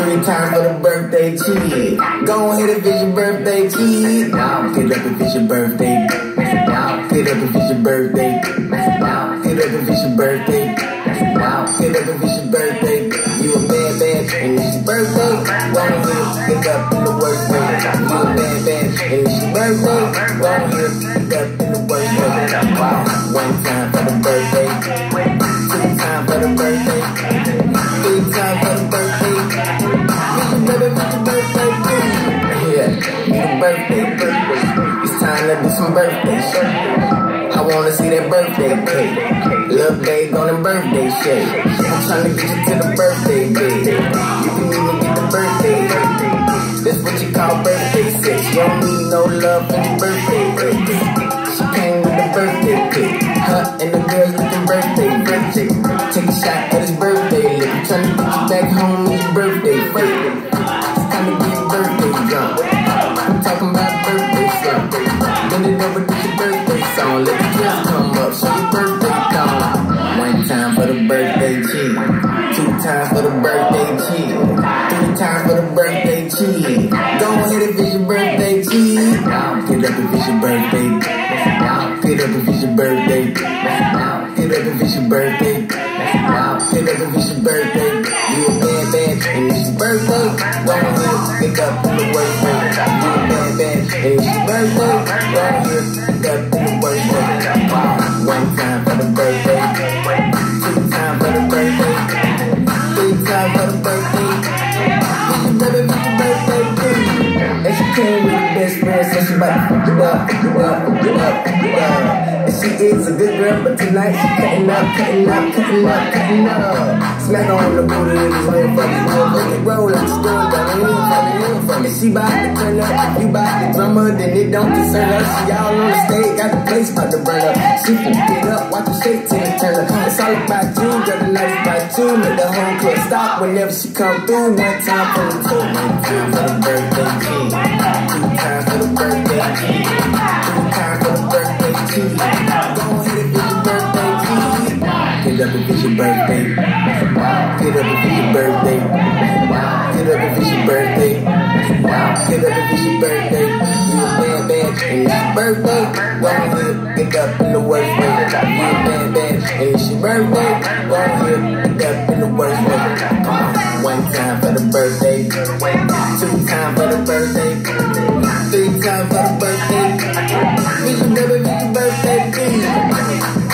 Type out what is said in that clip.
Three times for the birthday cheese. Go ahead and visit your birthday cheese. Now get up if it's your birthday. Now get up if it's your birthday. Now get up if it's your birthday. Now get up if it's your birthday. You a bad bad and it's your birthday. Go ahead, get up in the worst way. You a bad bad and it's your birthday. Go ahead, get up in the worst way. One time for the birthday. Birthday. It's time to do some birthday shit. I wanna see that birthday cake. Little babe on the birthday shake. I'm trying to get you to the birthday bed. You can even get the birthday birthday. That's what you call birthday sex. You don't need no love for your birthday birthday. She came with the birthday cake. Her and the girls looking birthday birthday. Take a shot at his birthday. I'm trying to get you back home on your birthday birthday. It's time to get birthday drunk. Let the come up. So your birthday gone. One time for the birthday cheese. Two times for the birthday cheese. Three times for the birthday cheese. Go ahead if it's your birthday. Now get up if it's your birthday. Get up if it's your birthday. Get up if it's your birthday. Get up if it's your birthday. You a bad and it's your birthday. Go ahead, get up in the way. You a bad and it's your birthday. Go ahead, she is a good girl, but tonight she cutting up, cutting up, cutting up, cutting up. Smack on the booty and just her fuck it, roll, like she's doing down the hill, fuck it, hill. She bout to turn up, you bout to drummer, then it don't concern her. She all on the stage, got the place about to burn up. She can get up, watch her shake till it turn up. It's all about you, girl, the night about you. Make the whole club stop whenever she come through. One time for the two, one time for the birthday king. Get up if it's your birthday. Get up if it's your birthday. Get up if it's your birthday. Get up if it's your birthday. You a bad bad and it's your birthday. Go ahead, get up in the worst way. You a bad bad and it's your birthday. Go ahead, get up in the worst way. One time for the birthday. Two times for the your birthday,